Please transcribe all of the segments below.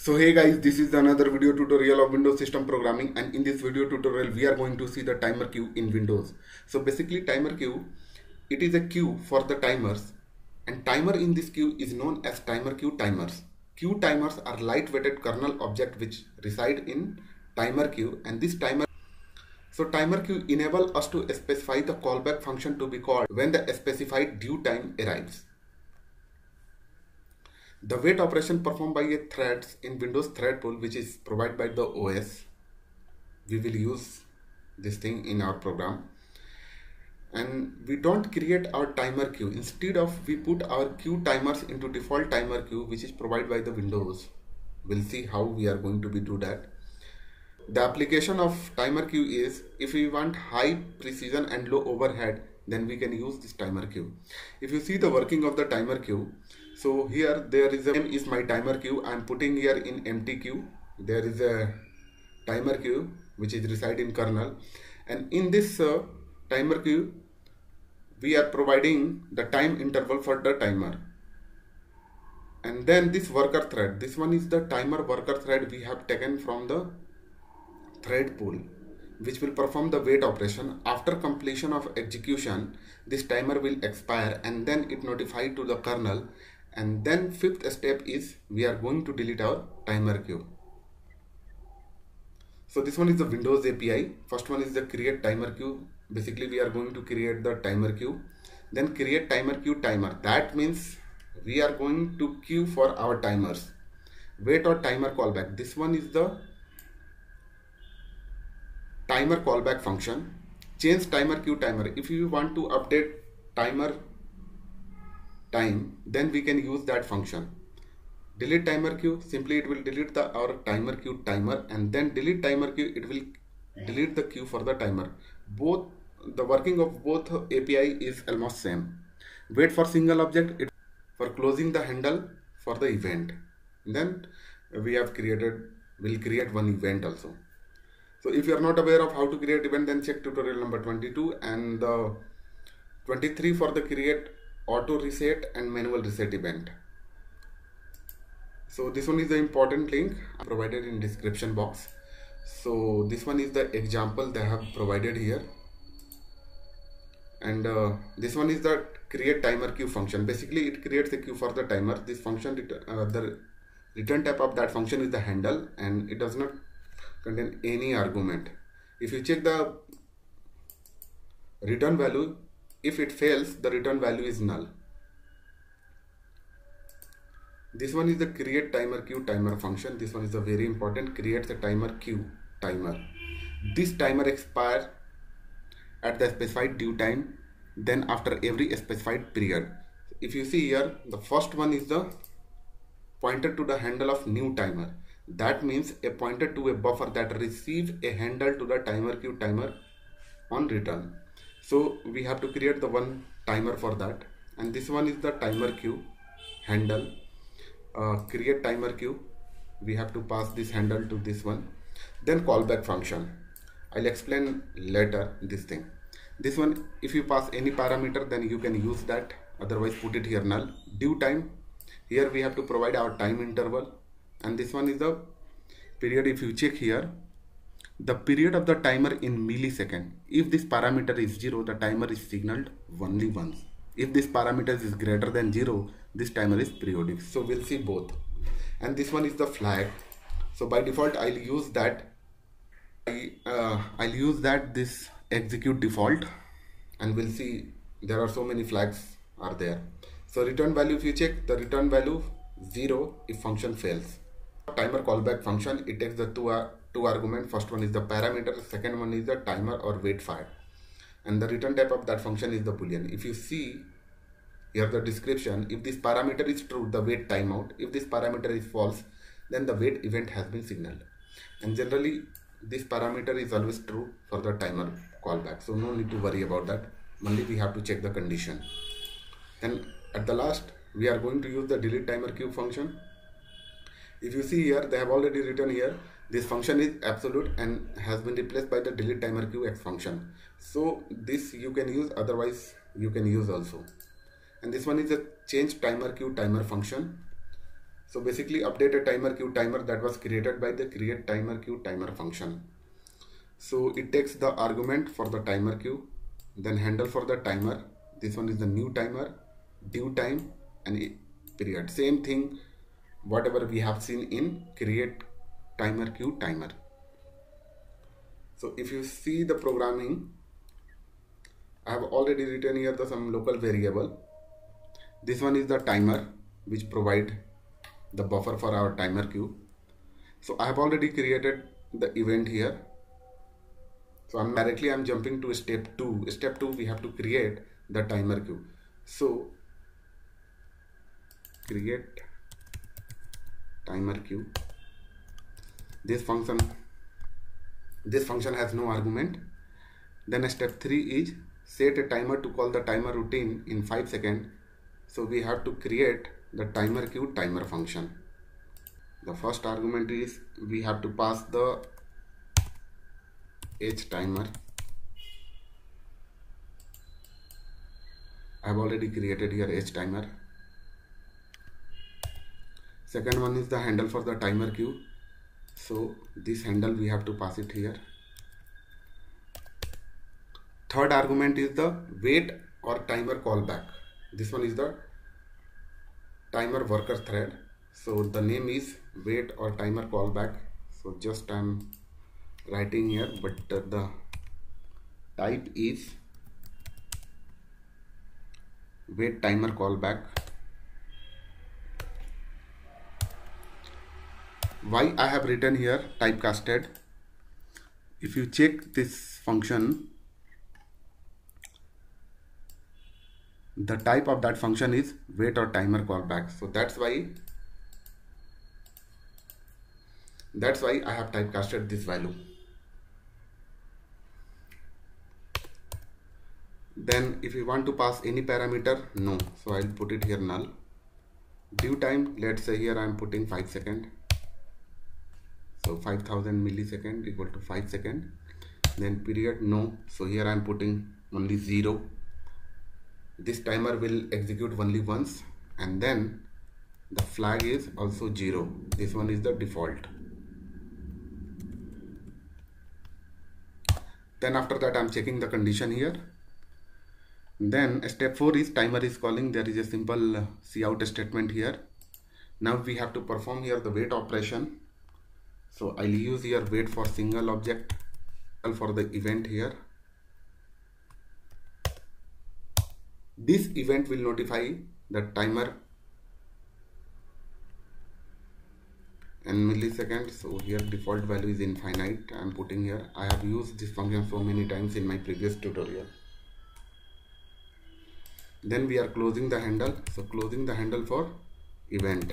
So hey guys, this is another video tutorial of Windows system programming and in this video tutorial we are going to see the timer queue in Windows. So basically timer queue, it is a queue for the timers and timer in this queue is known as timer queue timers. Queue timers are lightweighted kernel object which reside in timer queue and this timer so timer queue enable us to specify the callback function to be called when the specified due time arrives. The wait operation performed by a threads in Windows thread pool which is provided by the OS. We will use this thing in our program and we don't create our timer queue instead of we put our queue timers into default timer queue which is provided by the Windows. We'll see how we are going to be do that. The application of timer queue is if we want high precision and low overhead then we can use this timer queue. If you see the working of the timer queue so here there is a is my timer queue i'm putting here in empty queue there is a timer queue which is reside in kernel. And in this uh, timer queue we are providing the time interval for the timer. And then this worker thread this one is the timer worker thread we have taken from the thread pool which will perform the wait operation. After completion of execution this timer will expire and then it notify to the kernel and then fifth step is we are going to delete our timer queue. So this one is the windows api first one is the create timer queue. Basically we are going to create the timer queue. Then create timer queue timer. That means we are going to queue for our timers. Wait or timer callback. This one is the timer callback function. Change timer queue timer. If you want to update timer time then we can use that function. Delete timer queue simply it will delete the our timer queue timer and then delete timer queue it will delete the queue for the timer. Both the working of both api is almost same. Wait for single object it, for closing the handle for the event. Then we have created will create one event also. So if you are not aware of how to create event then check tutorial number 22 and the 23 for the create auto reset and manual reset event. So this one is the important link provided in description box. So this one is the example they have provided here. And uh, this one is the create timer queue function. Basically it creates a queue for the timer. This function uh, the return type of that function is the handle and it does not contain any argument. If you check the return value if it fails the return value is null. This one is the create timer queue timer function. This one is a very important. Creates a timer queue timer. This timer expire at the specified due time then after every specified period. If you see here the first one is the pointer to the handle of new timer. That means a pointer to a buffer that receives a handle to the timer queue timer on return so we have to create the one timer for that. And this one is the timer queue handle. Uh, create timer queue. We have to pass this handle to this one. Then callback function. I'll explain later this thing. This one if you pass any parameter then you can use that. Otherwise put it here null. Due time. Here we have to provide our time interval. And this one is the period if you check here the period of the timer in millisecond. If this parameter is 0 the timer is signaled only once. If this parameter is greater than 0 this timer is periodic. So we'll see both. And this one is the flag. So by default I'll use that. I, uh, I'll use that this execute default. And we'll see there are so many flags are there. So return value if you check the return value 0 if function fails timer callback function it takes the two uh, two argument. First one is the parameter second one is the timer or wait fired. And the return type of that function is the boolean. If you see here the description if this parameter is true the wait timeout. If this parameter is false then the wait event has been signaled. And generally this parameter is always true for the timer callback. So no need to worry about that. Only we have to check the condition. And at the last we are going to use the delete timer queue function if you see here they have already written here this function is absolute and has been replaced by the delete timer queue x function. So this you can use otherwise you can use also. And this one is a change timer queue timer function. So basically update a timer queue timer that was created by the create timer queue timer function. So it takes the argument for the timer queue then handle for the timer. This one is the new timer due time and period. Same thing whatever we have seen in create timer queue timer. So if you see the programming I have already written here the some local variable. This one is the timer which provide the buffer for our timer queue so I have already created the event here. So I'm directly I'm jumping to step 2 step 2 we have to create the timer queue so create timer queue this function this function has no argument then step 3 is set a timer to call the timer routine in 5 seconds so we have to create the timer queue timer function. The first argument is we have to pass the h timer. I have already created here h timer. Second one is the handle for the timer queue. So this handle we have to pass it here. Third argument is the wait or timer callback. This one is the timer worker thread so the name is wait or timer callback so just I'm writing here but the type is wait timer callback why I have written here typecasted? If you check this function the type of that function is wait or timer callback. So that's why that's why I have typecasted this value then if you want to pass any parameter no. So I'll put it here null. Due time let's say here I'm putting 5 second so 5000 millisecond equal to 5 second. Then period no. So here I'm putting only 0 this timer will execute only once. And then the flag is also 0 this one is the default. Then after that I'm checking the condition here. Then step 4 is timer is calling. There is a simple uh, cout statement here. Now we have to perform here the wait operation so I'll use here wait for single object for the event here. This event will notify the timer and millisecond so here default value is infinite. I'm putting here. I have used this function so many times in my previous tutorial. Then we are closing the handle. So closing the handle for event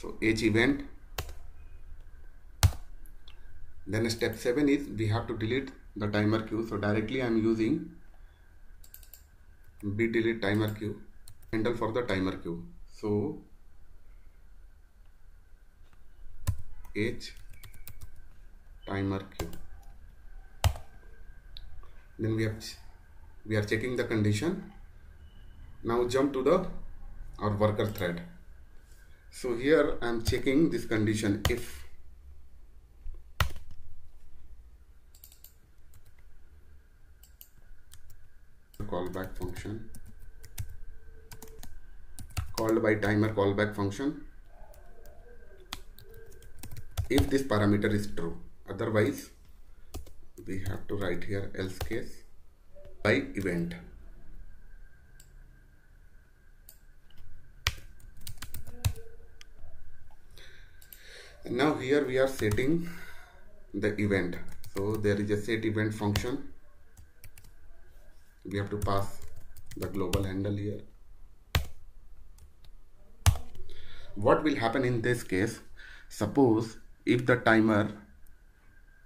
so h event. Then step 7 is we have to delete the timer queue. So directly I'm using b delete timer queue. Handle for the timer queue. So h timer queue. Then we have we are checking the condition. Now jump to the our worker thread so here I'm checking this condition. If callback function called by timer callback function if this parameter is true. Otherwise we have to write here else case by event and now here we are setting the event. So there is a set event function. We have to pass the global handle here. What will happen in this case? Suppose if the timer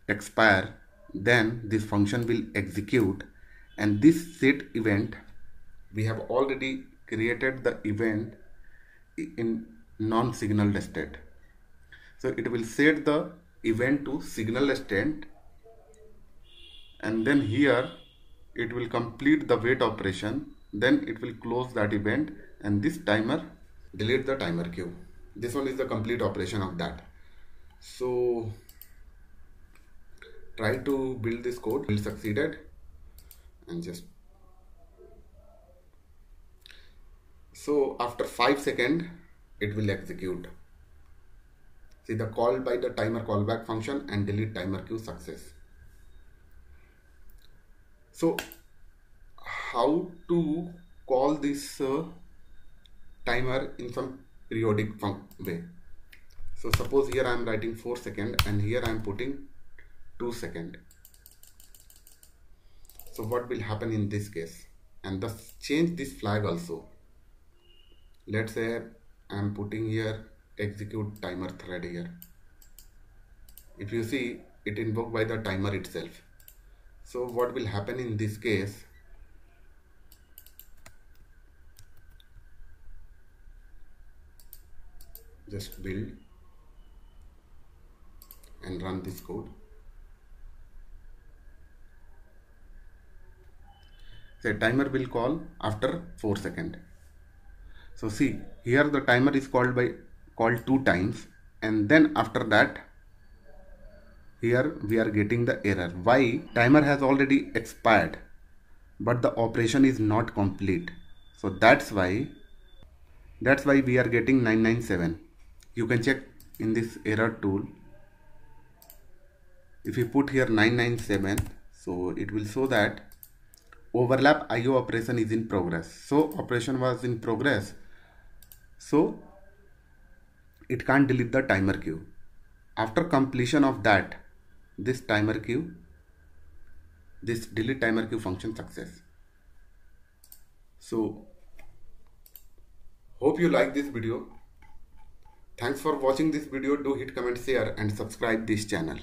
expire then this function will execute. And this set event we have already created the event in non-signal state so it will set the event to signal state and then here it will complete the wait operation. Then it will close that event and this timer delete the timer queue. This one is the complete operation of that. So try to build this code. Will succeeded. And just so after 5 second it will execute see the call by the timer callback function and delete timer queue success. So how to call this uh, timer in some periodic way? So suppose here I am writing 4 second and here I am putting 2 second. So what will happen in this case? And thus change this flag also. Let's say I am putting here execute timer thread here. If you see it invoked by the timer itself. So what will happen in this case? Just build and run this code. The timer will call after 4 second so see here the timer is called by called two times and then after that here we are getting the error. Why? Timer has already expired but the operation is not complete. So that's why that's why we are getting 997 you can check in this error tool. If you put here 997 so it will show that overlap IO operation is in progress. So operation was in progress. So it can't delete the timer queue after completion of that this timer queue this delete timer queue function success so hope you like this video Thanks for watching this video. Do hit comment, share and subscribe this channel.